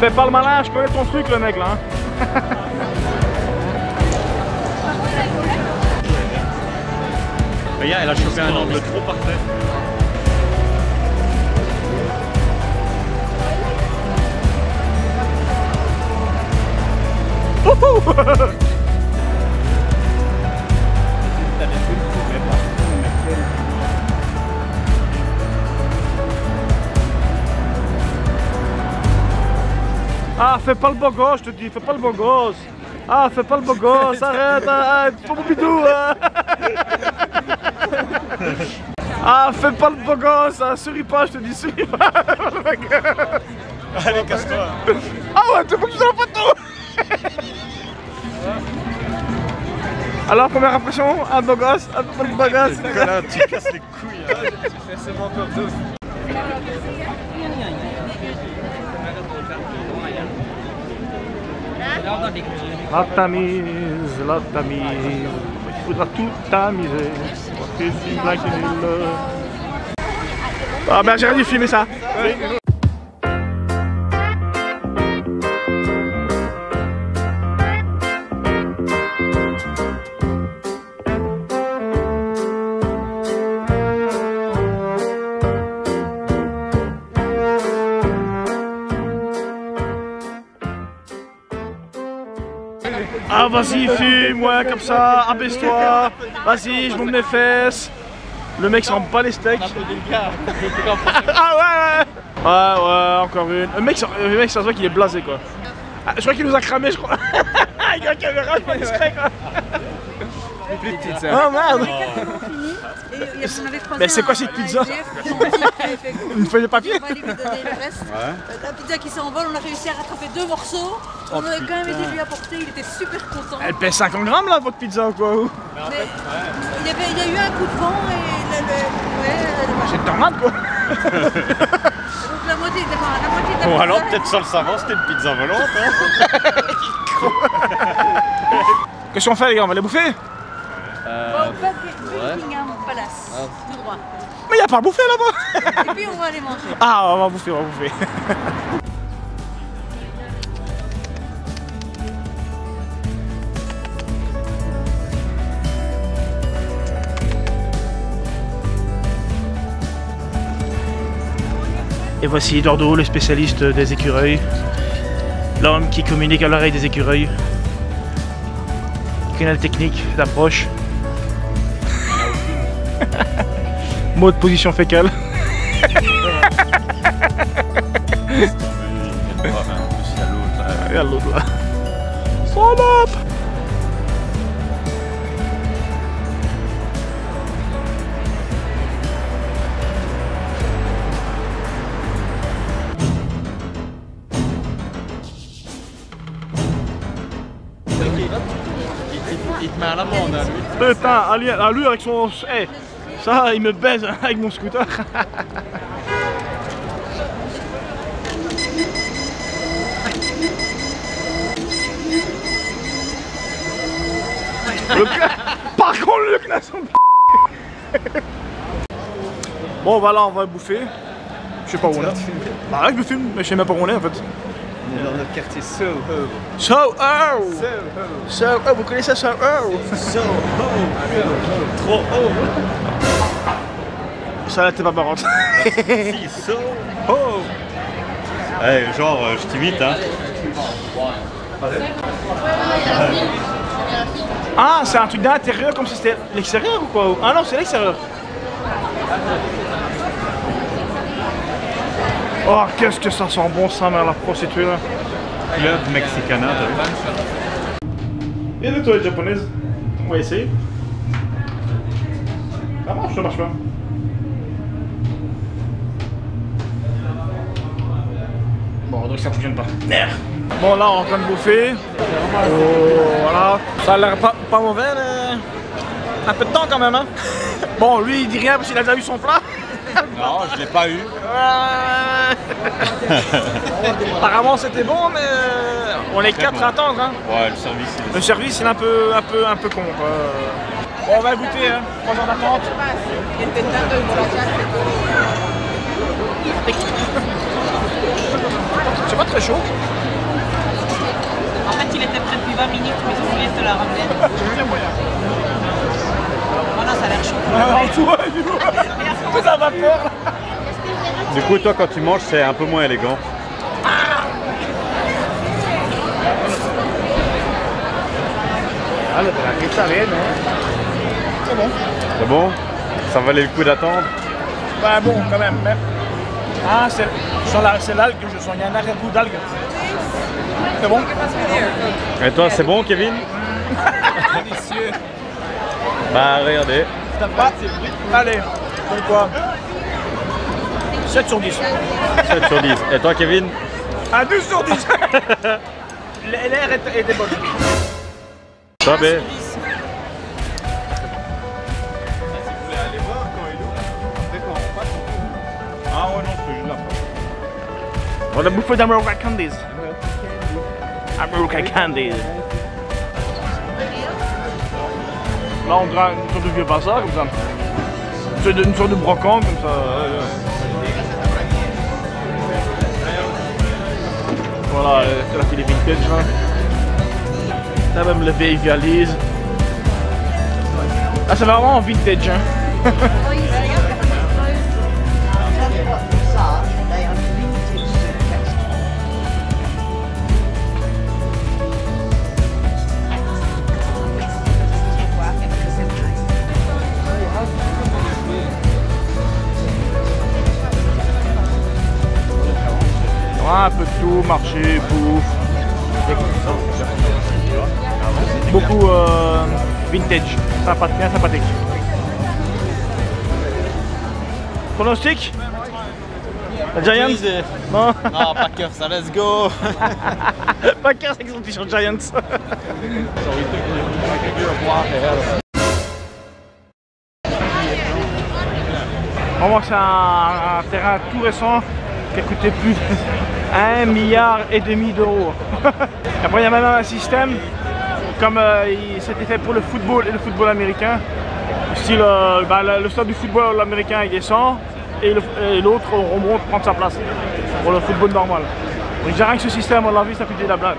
Fais pas le malin, je connais ton truc le mec là. hein. Regarde, elle a chopé un angle trop parfait. Ah, fais pas le beau gosse, je te dis, fais pas le beau gosse. Ah, fais pas le beau gosse, arrête, arrête, pas mon bidou. hein. Ah, fais pas le beau gosse, hein, souris pas, je te dis, souris pas. Allez, casse-toi. Ah ouais, tu veux que je sois en photo Alors, première impression, un beau gosse, un peu le beau gosse. Tu casses les couilles. hein. La tamise, la tamise, il faudra tout tamiser. Parce que c'est une blague nulle. Ah ben j'ai rien dû filmer ça. Ah vas-y filme, ouais comme ça, abaisse-toi, vas-y je monte mes fesses. Le mec s'en bat les steaks. ah ouais ouais Ouais ouais encore une. Le mec, ça- le mec ça se voit qu'il est blasé quoi. Ah, je crois qu'il nous a cramé je crois. Avec la caméra, je quoi. Oh merde Mais c'est quoi cette pizza Une feuille de papier On va lui donner le reste. Euh, La pizza qui s'envole, on a réussi à rattraper deux morceaux. On a quand même été lui apporter, il était super content. Elle pèse 50 grammes là votre pizza ou quoi Mais il, y avait, a eu un coup de vent et C'est une tornade quoi donc la moitié, enfin, la moitié de la Ou alors, peut-être sans le savoir, c'était une pizza volante. Hein. Qu'est-ce qu'on fait les gars On va les bouffer On va au Buckingham Palace, tout droit. Mais y a pas à bouffer là-bas Et puis on va aller manger. Ah on va bouffer, on va bouffer. Et voici Dordo, le spécialiste des écureuils. L'homme qui communique à l'oreille des écureuils. La technique d'approche. Mot de position fécale. Regarde l'autre là. Salope Il te met à l'amende, hein, lui. Putain, à lui, à lui avec son... Eh, ça, il me baise avec mon scooter. Le Par contre, le classe Bon, voilà, on va bouffer. Je sais pas où on est. Bah ouais, je me filme, mais je sais même pas où on est en fait. Dans notre quartier Soho. Soho Soho vous connaissez Soho? Soho Trop haut Ça là, t'es pas marrante. Si, Soho Eh, genre, euh, je t'imite, hein. Ah, c'est un truc d'intérieur comme si c'était l'extérieur ou quoi? Ah non, c'est l'extérieur. Oh, qu'est-ce que ça sent bon ça, mère, la prostituée là. Club Mexicana, t'as vu Et des toilettes japonaises. On va essayer. Ça marche, ça marche pas. Bon, donc ça fonctionne pas. Merde. Bon, là, on est en train de bouffer. Oh, voilà. Ça a l'air pas, pas mauvais, mais. Un peu de temps quand même, hein. Bon, lui, il dit rien parce qu'il a déjà eu son plat. Non, je l'ai pas eu. Ouais. Apparemment, c'était bon, mais euh, on est quatre bon. à attendre, hein. Ouais, le service, il est... Le service, il est un peu, un peu, un peu con, quoi. Bon, on va goûter, hein. 3 heures d'attente. pas très chaud. En fait, il était prêt depuis 20 minutes, mais ils ont oublié de te la ramener. Voilà, ça a l'air chaud. Ah, du coup. Tout ça vapeur. Du coup, toi, quand tu manges, c'est un peu moins élégant. Ah, la pizza rien, C'est bon. C'est bon? Ça valait le coup d'attendre? Bah bon, quand même. Mais... Ah, c'est sur la- c'est l'algue que je sens. Il y a un arrière-goût d'algue. C'est bon? Et toi, c'est bon, Kevin? Délicieux. Bah, regardez. Allez, donc quoi 7 sur 10. 7 sur 10. Et toi, Kevin Ah, 12 sur 10 L'air était, était bonne. Toi, B Ah ouais, non, c'est juste là. On a bouffé d'American Candies. American Candies. Là, on dirait une sorte de vieux bazar comme ça. De, une sorte de brocante comme ça. Voilà, euh, c'est qu'il est vintage là. Là même le vieille valise. Ah c'est vraiment vintage hein. Marché, bouffe. Beaucoup euh, vintage, sympa, bien sympathique. Pronostic? La Giants Non? Ah, Packers, ça, let's go. Packers avec son t-shirt Giants. Vraiment c'est un, un terrain tout récent qui a coûté plus de 1 milliard et demi d'euros. Après il y a même un système comme euh, il s'était fait pour le football et le football américain. Style euh, bah, le, le stade du football américain il descend et l'autre remonte prendre sa place pour le football normal. Donc j'ai rien que ce système on l'a vu ça coûtait la blague.